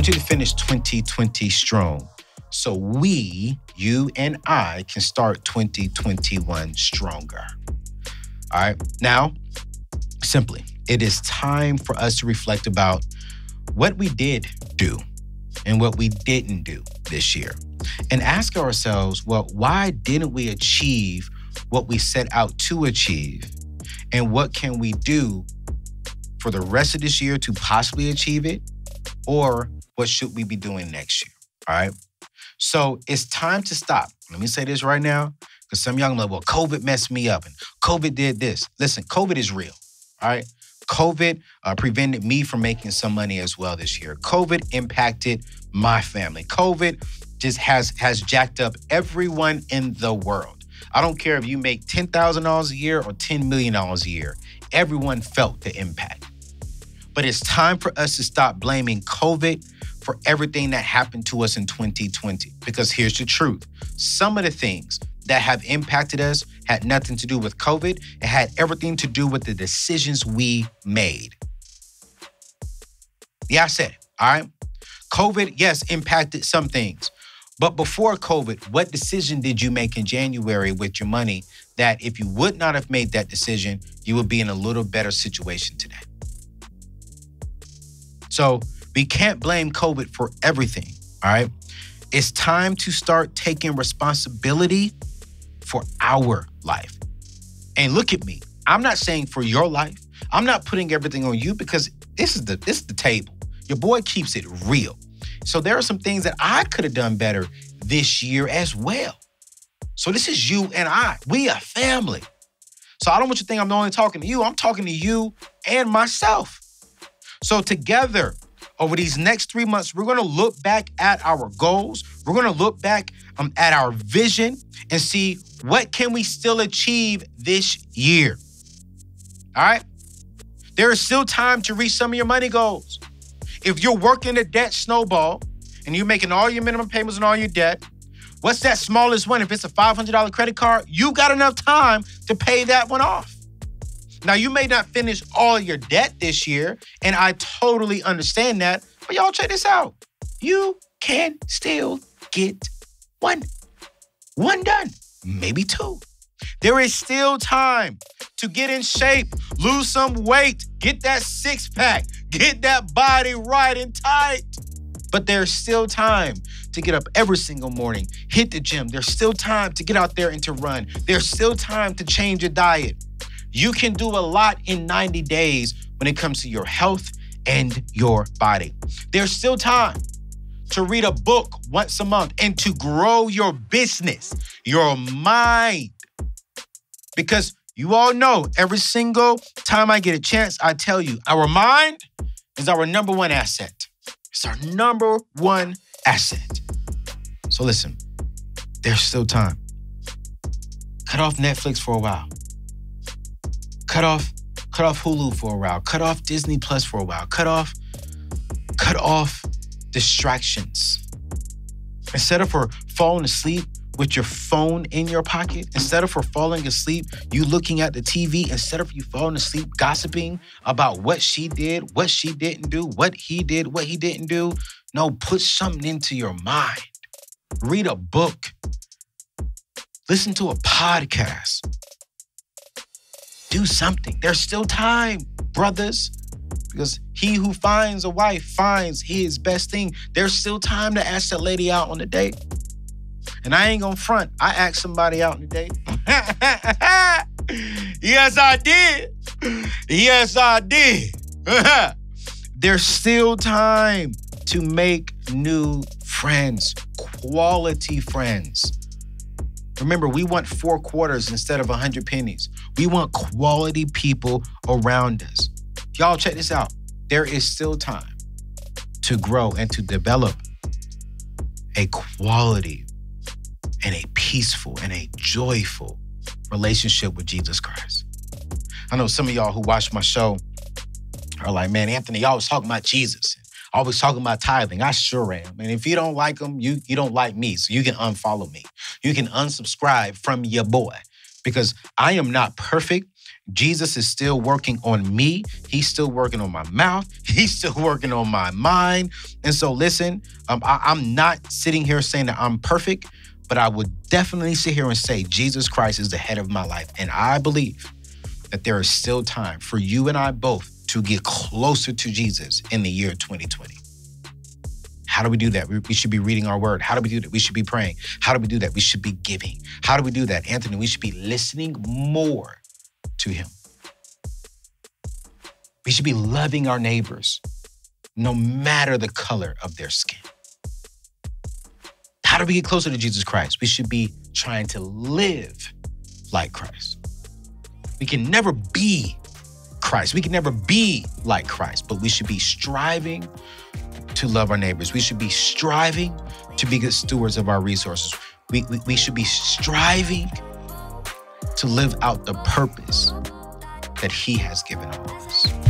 want you to finish 2020 strong. So we, you and I, can start 2021 stronger. All right. Now, simply, it is time for us to reflect about what we did do and what we didn't do this year and ask ourselves, well, why didn't we achieve what we set out to achieve? And what can we do for the rest of this year to possibly achieve it? Or what should we be doing next year? All right. So it's time to stop. Let me say this right now, because some young like, well, COVID messed me up and COVID did this. Listen, COVID is real. All right. COVID uh, prevented me from making some money as well this year. COVID impacted my family. COVID just has has jacked up everyone in the world. I don't care if you make $10,000 a year or $10 million a year. Everyone felt the impact. But it's time for us to stop blaming COVID for everything that happened to us in 2020. Because here's the truth some of the things that have impacted us had nothing to do with COVID, it had everything to do with the decisions we made. Yeah, I said it. All right. COVID, yes, impacted some things. But before COVID, what decision did you make in January with your money that if you would not have made that decision, you would be in a little better situation today? So we can't blame COVID for everything. All right. It's time to start taking responsibility for our life. And look at me. I'm not saying for your life. I'm not putting everything on you because this is the this is the table. Your boy keeps it real. So there are some things that I could have done better this year as well. So this is you and I. We a family. So I don't want you to think I'm only talking to you. I'm talking to you and myself. So together, over these next three months, we're gonna look back at our goals. We're gonna look back um, at our vision and see what can we still achieve this year. All right? There is still time to reach some of your money goals. If you're working a debt snowball and you're making all your minimum payments and all your debt, what's that smallest one? If it's a $500 credit card, you got enough time to pay that one off. Now, you may not finish all your debt this year, and I totally understand that, but y'all check this out. You can still get one. One done, maybe two. There is still time to get in shape, lose some weight, get that six pack, get that body right and tight. But there's still time to get up every single morning, hit the gym. There's still time to get out there and to run. There's still time to change your diet. You can do a lot in 90 days when it comes to your health and your body. There's still time to read a book once a month and to grow your business, your mind. Because you all know every single time I get a chance, I tell you, our mind is our number one asset. It's our number one asset. So listen, there's still time. Cut off Netflix for a while. Cut off, cut off Hulu for a while. Cut off Disney Plus for a while. Cut off, cut off distractions. Instead of for falling asleep with your phone in your pocket, instead of for falling asleep, you looking at the TV, instead of you falling asleep gossiping about what she did, what she didn't do, what he did, what he didn't do, no, put something into your mind. Read a book. Listen to a podcast do something. There's still time, brothers. Because he who finds a wife finds his best thing. There's still time to ask that lady out on a date. And I ain't gonna front. I asked somebody out on a date. yes, I did. Yes, I did. There's still time to make new friends, quality friends. Remember, we want four quarters instead of a hundred pennies. We want quality people around us. Y'all, check this out. There is still time to grow and to develop a quality and a peaceful and a joyful relationship with Jesus Christ. I know some of y'all who watch my show are like, man, Anthony, y'all was talking about Jesus always talking about tithing. I sure am. And if you don't like them, you you don't like me. So you can unfollow me. You can unsubscribe from your boy because I am not perfect. Jesus is still working on me. He's still working on my mouth. He's still working on my mind. And so, listen, um, I, I'm not sitting here saying that I'm perfect, but I would definitely sit here and say Jesus Christ is the head of my life. And I believe that there is still time for you and I both to get closer to Jesus in the year 2020. How do we do that? We, should be reading our word. How do we do that? We should be praying. How do we do that? We should be giving. How do we do that? Anthony, we should be listening more to him. We should be loving our neighbors no matter the color of their skin. How do we get closer to Jesus Christ? We should be trying to live like Christ. We can never be Christ. We can never be like Christ, but we should be striving to love our neighbors. We should be striving to be good stewards of our resources. We, we, we should be striving to live out the purpose that He has given all of us.